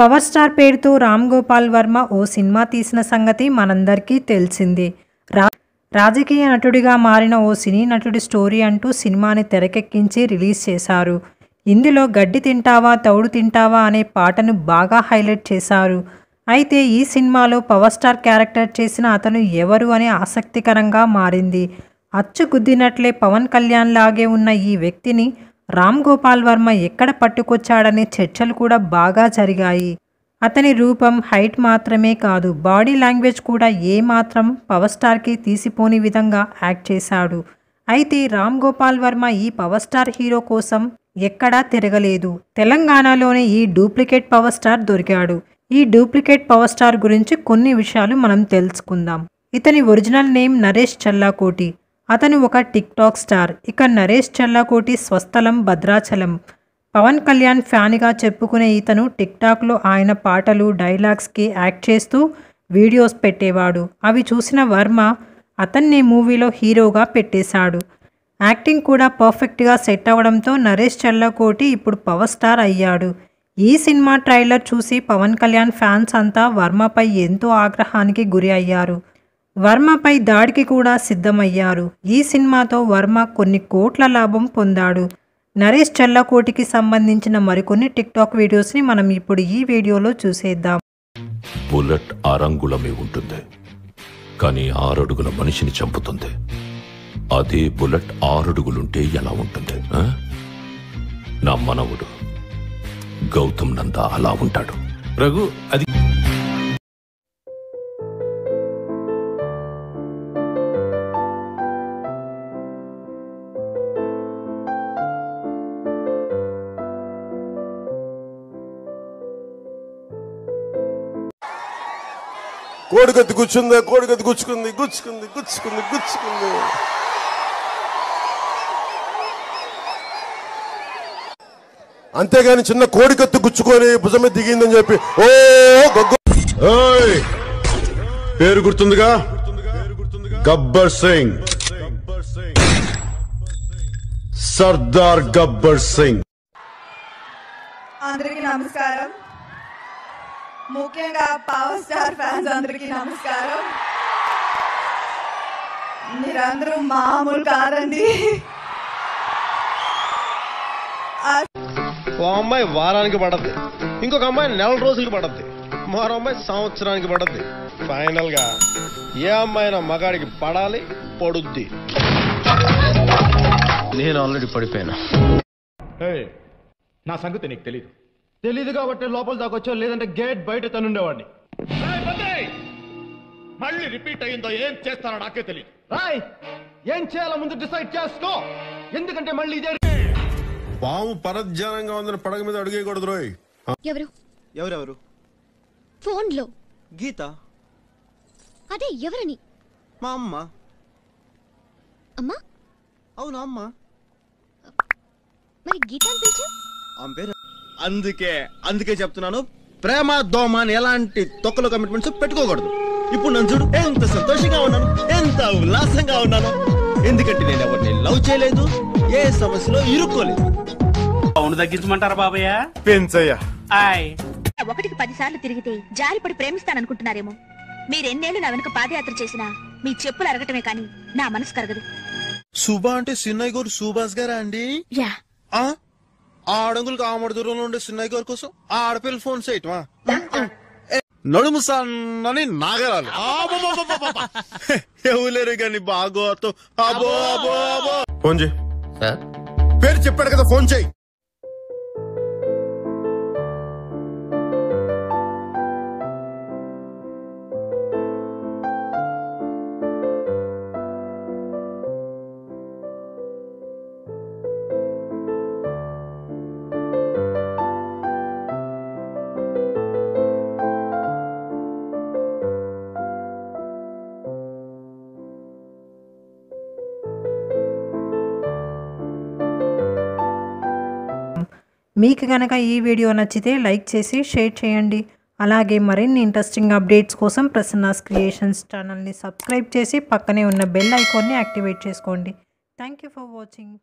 Power star పేరుతో రామ్ గోపాల్ వర్మ ఓ cinema తీసిన సంగతి మనందరికీ తెలిసిందే. రా రాజకీయ నటుడిగా మారిన ఓ సినీ నటుడి స్టోరీ అంటూ సినిమాని తెరకెక్కించి రిలీజ్ చేశారు. ఇందులో గడ్డి తింటావా తౌడు తింటావా అనే పాటను బాగా హైలైట్ చేశారు. అయితే ఈ సినిమాలో పవర్ స్టార్ క్యారెక్టర్ చేసిన అతను ఎవరు అని ఆసక్తికరంగా మారింది. అచ్చు గుద్దినట్లే పవన్ కళ్యాణ్ లాగే ఉన్న ఈ వ్యక్తిని రామ్ గోపాల్ వర్మ ఎక్కడ పట్టుకొచ్చాడనే చర్చలు కూడా బాగా జరిగాయి. అతని రూపం హైట్ మాత్రమే కాదు బాడీ లాంగ్వేజ్ కూడా ఏమాత్రం పవర్ స్టార్కి తీసిపోని విధంగా యాక్ట్ చేశాడు. అయితే రామ్ గోపాల్ వర్మ ఈ పవర్ స్టార్ హీరో కోసం ఎక్కడా తిరగలేదు. తెలంగాణలోనే ఈ డూప్లికేట్ పవర్ స్టార్ దొరికాడు. ఈ డూప్లికేట్ పవర్ స్టార్ గురించి కొన్ని విషయాలు మనం తెలుసుకుందాం. ఇతని ఒరిజినల్ నేమ్ నరేష్ చల్లాకోటి. అతను ఒక టిక్ టాక్ స్టార్. ఇక నరేష్ చల్లాకోటి స్వస్థలం భద్రాచలం. పవన్ కళ్యాణ్ ఫ్యాన్గా చెప్పుకునే ఇతను టిక్ టాక్లో ఆయన పాటలు డైలాగ్స్కి యాక్ట్ చేస్తూ వీడియోస్ పెట్టేవాడు. అవి చూసిన వర్మ అతన్ని మూవీలో హీరోగా పెట్టేశాడు. యాక్టింగ్ కూడా పర్ఫెక్ట్గా సెట్ అవడంతో నరేష్ చల్లకోటి ఇప్పుడు పవర్ స్టార్ అయ్యాడు. ఈ సినిమా ట్రైలర్ చూసి పవన్ కళ్యాణ్ ఫ్యాన్స్ అంతా వర్మపై ఎంతో ఆగ్రహానికి గురి అయ్యారు. వర్మపై దాడికి కూడా సిద్ధమయ్యారు. ఈ సినిమాతో వర్మ కొన్ని కోట్ల లాభం పొందాడు. నరేష్ చల్లకోటికి సంబంధించిన మరికొన్ని టిక్ టాక్ వీడియోస్ని మనం ఇప్పుడు ఈ వీడియోలో చూసేద్దాం. బుల్లెట్ ఆరంగుళమే ఉంటుంది. కానీ ఆరడుగుల మనిషిని చంపుతుంది. అదే బుల్లెట్ ఆరడుగులుంటే ఎలా ఉంటుంది? నా మనవుడు గౌతమ్ నంద అలా ఉంటాడు. రఘు అది కోడికత్తి కూర్చుంది కోడికత్తి గుచ్చుకుంది గుచ్చుకుంది గుచ్చుకుంది గుచ్చుకుంది అంతేగాని చిన్న కోడికత్తి గుచ్చుకొని భుజం మీద దిగిందని చెప్పి ఓ గొగ్గు పేరు గుర్తుందిగా? గబ్బర్ సింగ్. సర్దార్ గబ్బర్ సింగ్. అందరికీ నమస్కారం. ముఖ్యంగా పవర్ స్టార్ ఫ్యాన్స్ అందరికీ నమస్కారం. మీరందరూ మామూలు కాదండి. ఆ- ఓ అమ్మాయి వారానికి పడద్ది. ఇంకొక అమ్మాయి నెల రోజులకి పడద్ది. మరో అమ్మాయి సంవత్సరానికి పడద్ది. ఫైనల్గా ఏ అమ్మాయి నా మగాడికి పడాలి పడుద్ది. నేను ఆల్రెడీ పడిపోయాను. ఏయ్, నా సంగతి నీకు తెలీదు. తెలీదు కాబట్టి లోపల దాకొచ్చో లేదంటే గేట్ బయట తనుండేవాడిని. మళ్ళీ రిపీట్ అయిందో ఏం చేస్తానో నాకే తెలియదు రాయ్ ఏం చేయాలో ముందు డిసైడ్ చేసుకో. ఎందుకంటే మళ్ళీ ఇదే పాము పరధ్యానంగా ఉందని పడగ మీద అడిగేయకూడదు రోయ్. ఎవరు? ఎవరెవరు? ఫోన్లో. గీత? అదే ఎవరని? మా అమ్మ. అమ్మా? అవును అమ్మ? మరి గీత అని పిలిచా ఆమె పేరు అందుకే అందుకే చెప్తున్నాను ప్రేమ దోమ అని ఎలాంటి తొక్కల కమిట్మెంట్స్ పెట్టుకోకూడదు. ఇప్పుడు నన్ను చూడు ఎంత సంతోషంగా ఉన్నాను ఎంత ఉల్లాసంగా ఉన్నాను. ఎందుకంటే నేను ఎవరిని లవ్ చేయలేదు ఏ సమస్యలో ఇరుక్కోలేదు. అవును తగ్గించమంటారా బాబయ్య? పెంచయ్యా. ఆయ్. ఒకటికి పది సార్లు తిరిగితే జారిపడి ప్రేమిస్తాననుకుంటున్నారేమో. మీరెన్నేళ్ళు నా వెనుక పాదయాత్ర చేసినా మీ చెప్పులు అరగటమే కాని నా మనసు కరగదు. సుబా అంటే సిన్నయ్య గారు సుభాష్ గారా అండి? యా. ఆ? ఆ అడంగులకు ఆమడ దూరంలో ఉండే సిన్నయ్య గారి కోసం ఆ ఆడపిల్ల ఫోన్ చేయటమా నడుము సన్నని నాగరాలు. ఎవలేరు కానీ బాగోతో. అబో అబో అబో ఫోన్ చేయి. పేరు చెప్పాడు కదా ఫోన్ చేయి. మీకు కనుక ఈ వీడియో నచ్చితే లైక్ చేసి షేర్ చేయండి. అలాగే మరిన్ని ఇంట్రెస్టింగ్ అప్డేట్స్ కోసం ప్రసన్నాస్ క్రియేషన్స్ ఛానల్ని సబ్స్క్రైబ్ చేసి పక్కనే ఉన్న బెల్ ఐకాన్ని యాక్టివేట్ చేసుకోండి. Thank you for watching.